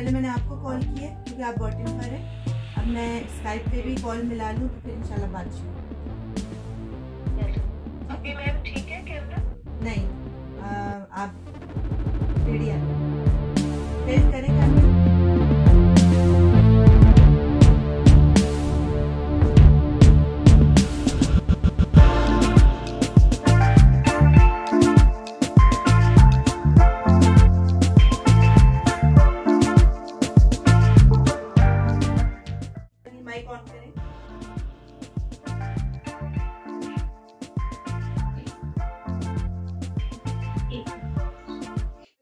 पहले मैंने आपको कॉल किया क्योंकि आप बॉटिंग पर हैं। अब मैं स्काइप पे भी कॉल मिला लूँ तो फिर इंशाल्लाह बात शुरू माइक ऑन करें।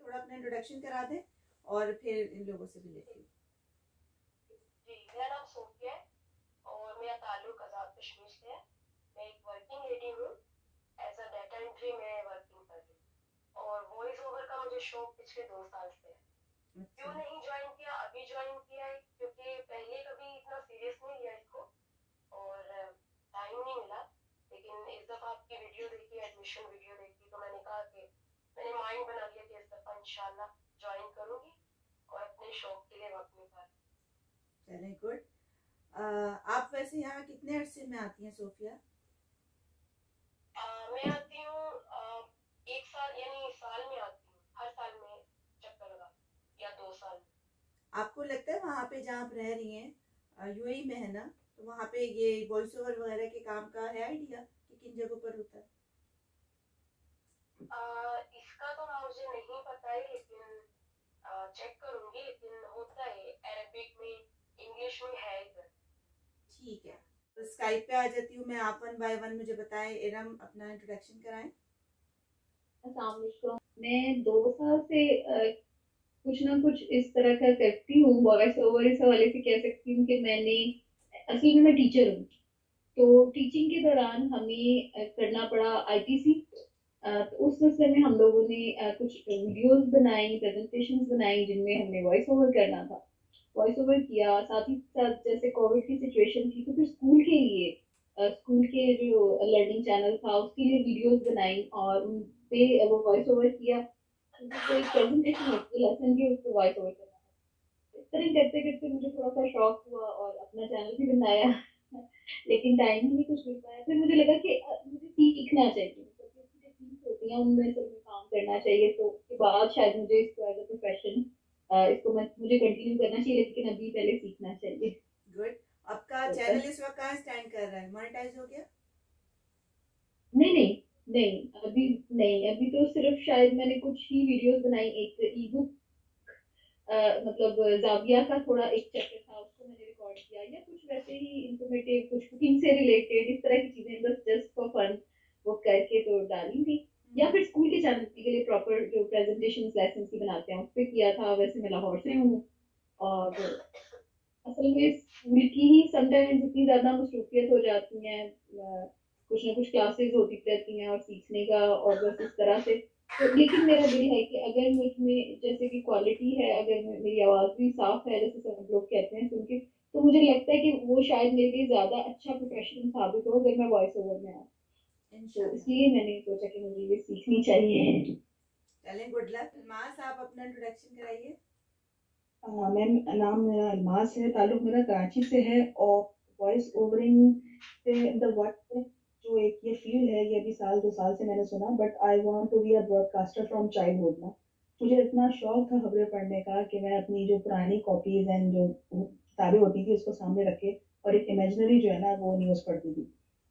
थोड़ा अपना इंट्रोडक्शन करा दें और फिर इन लोगों से भी लेती जी मेरा नाम सोफिया है और मेरा ताल्लुक आज़ाद कश्मीर से है। मैं एक वर्किंग लेडी हूँ। एज अ डाटा एंट्री में वर्किंग कर रही हूँ। और वॉइस ओवर का मुझे शौक पिछले दो साल से है। क्यों अच्छा नहीं ज्वाइन किया? अभी ज्वाइन किया है क्योंकि पहले कभी इतना सीरियस नहीं लिया इसको और टाइम नहीं मिला लेकिन आपकी वीडियो देखी एडमिशन वीडियो देखी तो मैंने कहा कि मैंने माइंड बना लिया कि इस दफ़ा इंशाल्लाह ज्वाइन करूँगी और अपने शौक के लिए वक्त निकाल चलें गुड आप वैसे यहाँ कितने अरसे में आती हैं सोफिया? आ, मैं आती हूँ एक साल यानी साल में आती हूँ। हर साल में चक्कर लगा या दो साल आपको लगता है वहाँ पे जहाँ आप रह रही हैं यूएई में है ना तो वहाँ पे ये वॉइस ओवर वगैरह के काम का है आइडिया कि जगहों पर होता है? आ, इसका तो मुझे नहीं पता है लेकिन चेक करूँगी लेकिन होता है अरबिक में इंग्लिश में है इधर। ठीक है। तो स्काइप पे आ जाती हूँ मैं आप वन बाय वन मुझे बताएँ इरम अपना इंट्रोडक्शन कराएँ। मैं दो साल से कुछ ना कुछ इस तरह का करती हूँ वॉइस ओवर इस हवाले से कह सकती हूँ कि मैंने असल में मैं टीचर हूँ। तो टीचिंग के दौरान हमें करना पड़ा आईटीसी तो उस सिलसिले में हम लोगों ने कुछ वीडियोस बनाई प्रेजेंटेशंस बनाई, जिनमें हमने वॉइस ओवर करना था। वॉइस ओवर किया, साथ ही साथ जैसे कोविड की सिचुएशन थी तो फिर स्कूल के लिए स्कूल के जो लर्निंग चैनल था, उसके लिए वीडियोस बनाई और उन पे वो वॉइस ओवर किया। उनकी कोई प्रेजेंटेशन होती लेसन की उसको वॉइस ओवर करना। इस तरह करते करते मुझे थोड़ा सा शौक हुआ और अपना चैनल भी बनाया। लेकिन टाइम ही नहीं कुछ मिल पाया। फिर मुझे लगा कि मुझे सीखना चाहिए। होती हैं उनमें से मुझे काम करना चाहिए। तो उसके बाद शायद मुझे इसको एज अ प्रोफेशन इसको मैं मुझे कंटिन्यू करना चाहिए लेकिन अभी पहले सीखना चाहिए। गुड आपका चैनल इस वक्त कहाँ स्टैंड कर रहा है? मोनेटाइज हो गया? नहीं नहीं नहीं अभी नहीं। अभी तो सिर्फ़ शायद मैंने कुछ ही वीडियोस बनाई एक ई बुक मतलब जाविया का थोड़ा एक चैप्टर था, उसको मैंने रिकॉर्ड किया। या कुछ वैसे ही इंफॉर्मेटिव कुछ कुकिंग से रिलेटेड इस तरह की चीज़ें, बस जस्ट फॉर फन वो करके तो डाली थी। या फिर स्कूल के चैनल के लिए प्रॉपर जो प्रेजेंटेशन लेसन की बनाते हैं, उस पर किया था। वैसे मैं लाहौर से हूँ और असल में स्कूल की ही समटाइम्स इतनी ज़्यादा मसरूफियत हो जाती हैं कुछ ना कुछ क्लासेस होती रहती हैं और सीखने का और बस इस तरह से तो लेकिन मेरा दिल है कि अगर मुझमें जैसे कि क्वालिटी है अगर मेरी आवाज़ भी साफ़ है जैसे सब लोग कहते हैं सुन के तो मुझे लगता है कि वो शायद मेरे लिए ज़्यादा अच्छा प्रोफेशनल साबित हो अगर मैं वॉइस ओवर में आऊँ। तो इसलिए मैंने सोचा कि मुझे ये सीखनी चाहिए। चलें गुड लक अलमास आप अपना इंट्रोडक्शन कराइए। मैम नाम मेरा अलमास है ताल्लुक मेरा कराची से है और वॉइस ओवरिंग से द वर्क जो एक ये फ़ील्ड है, ये अभी साल, दो साल से मैंने सुना but I want to be a broadcaster from childhood ना। मुझे इतना शौक था खबरें पढ़ने का कि मैं अपनी जो पुरानी कॉपीज एंड जो किताबें होती थी उसको सामने रखे और एक इमेजनरी जो है ना, वो न्यूज़ पढ़ती थी।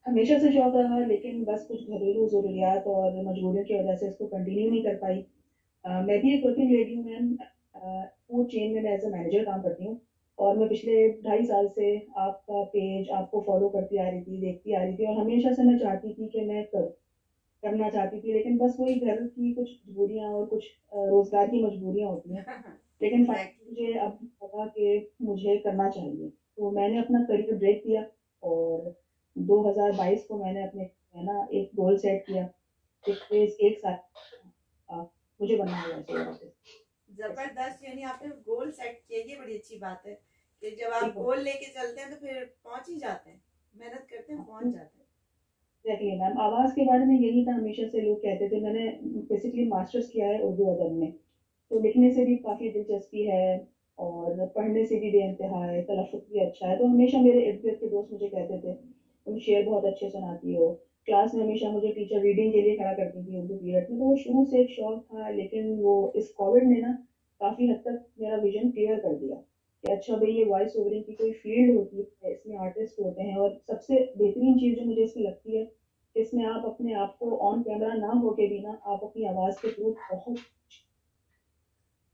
हमेशा से शौक रहा, लेकिन बस कुछ घरेलू ज़रूरियात और मजबूरियों की वजह से इसको कंटिन्यू नहीं कर पाई। मैं भी एक वर्किंग लेडी हूँ मैम फ़ूड चेन में मैं एज ए मैनेजर काम करती हूँ। और मैं पिछले ढाई साल से आपका पेज आपको फॉलो करती आ रही थी देखती आ रही थी और हमेशा से मैं चाहती थी कि मैं कर करना चाहती थी लेकिन बस वही घर की कुछ मजबूरियाँ और कुछ रोज़गार की मजबूरियाँ होती हैं। लेकिन मुझे अब लगा कि मुझे करना चाहिए। तो मैंने अपना करियर ब्रेक किया और 2022 को मैंने अपने है ना एक गोल सेट किया। एक, साथ साल मुझे बनना है। ज़बरदस्त यानी आपने गोल सेट किया ये बड़ी अच्छी बात है कि जब आप गोल लेके चलते हैं तो फिर पहुँच ही जाते हैं मेहनत करते हैं पहुँच जाते हैं। एग्जैक्टली मैम आवाज़ के बारे में यही था हमेशा से लोग कहते थे मैंने बेसिकली मास्टर्स किया है उर्दू अदब में। तो लिखने से भी काफ़ी दिलचस्पी है और पढ़ने से भी बेानतहा है तलफ़ भी अच्छा है। तो हमेशा मेरे इर्द गिर्द के दोस्त मुझे कहते थे तुम शेर बहुत अच्छे सुनाती हो। क्लास में हमेशा मुझे टीचर रीडिंग के लिए खड़ा करती थी उर्दू पीरियड में। तो वो शुरू से एक शौक था लेकिन वो इस कोविड ने ना काफ़ी हद तक मेरा विजन क्लियर कर दिया कि अच्छा भाई ये वॉइस ओवरिंग की कोई फ़ील्ड होती है इसमें आर्टिस्ट होते हैं और सबसे बेहतरीन चीज़ जो मुझे इसमें लगती है इसमें आप अपने आप को ऑन कैमरा ना हो के भी ना आप अपनी आवाज़ के थ्रू बहुत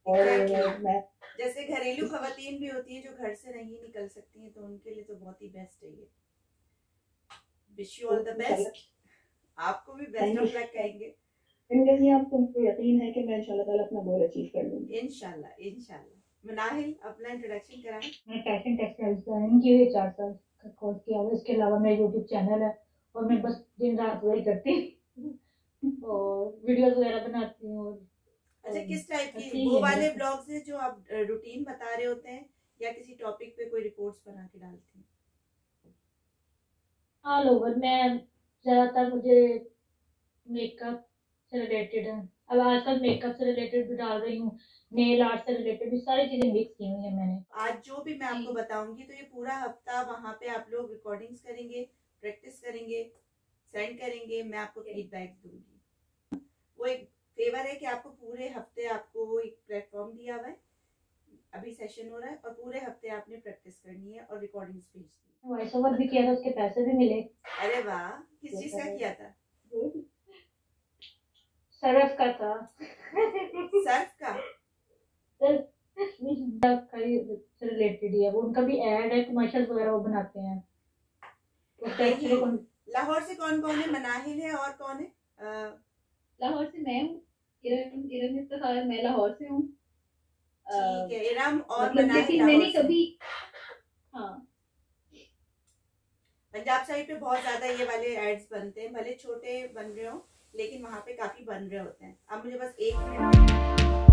और मैं जैसे घरेलू खवतिन भी होती हैं जो घर से नहीं निकल सकती हैं तो उनके लिए तो बहुत ही बेस्ट है ये। Wish you all the best आपको भी बेस्ट ऑफ़ लक कहेंगे। इनके आपको यकीन है कि मैं इंशाल्लाह ताला अपना गोल अचीव कर लूँगी। इंशाल्लाह इंशाल्लाह। मनाहिल अपना इंट्रोडक्शन कराएँ। मैं फ़ैशन की हुई चार साल का कोर्स किया हुआ इसके अलावा मेरा यूट्यूब चैनल है और मैं बस दिन रात वही करती और वीडियोस वगैरह बनाती हूँ अच्छा किस टाइप की? वो वाले ब्लॉग्स हैं जो आप रूटीन बता रहे होते हैं या किसी टॉपिक पे कोई रिपोर्ट्स बना के डालती हैं? ऑल ओवर मैं ज़्यादातर मुझे मेकअप से रिलेटेड है। अब आजकल मेकअप से रिलेटेड भी डाल रही हूँ नेल आर्ट से रिलेटेड भी सारी चीज़ें मिक्स की हुई है मैंने। आज जो भी मैं आपको बताऊँगी तो ये पूरा हफ़्ता वहाँ पे आप लोग रिकॉर्डिंग्स करेंगे प्रैक्टिस करेंगे सेंड करेंगे मैं आपको फीडबैक दूँगी। वो एक फेवर है कि आपको पूरे हफ़्ते आपको वो एक प्लेटफॉर्म दिया हुआ है। अभी सेशन हो रहा है और पूरे हफ़्ते आपने प्रैक्टिस करनी है और रिकॉर्डिंग्स भेजनी है। वॉइस ओवर भी किया था उसके पैसे भी मिले। अरे वाह किस चीज़ का किया था? सरफ का था सर्फ का रिलेटेड है वो उनका भी एड है कमर्शियल वगैरह वो बनाते हैं। लाहौर से कौन कौन है? मनाहिल है और कौन है? लाहौर से मैं हूँ इरम इरम इफ्तिखार मैं लाहौर से हूँ। ठीक है इरम और मतलब मनाहिल मैंने कभी हाँ। पंजाब साइड पे बहुत ज़्यादा ये वाले एड्स बनते हैं भले छोटे बन रहे हो लेकिन वहाँ पे काफ़ी बन रहे होते हैं। अब मुझे बस एक मिनट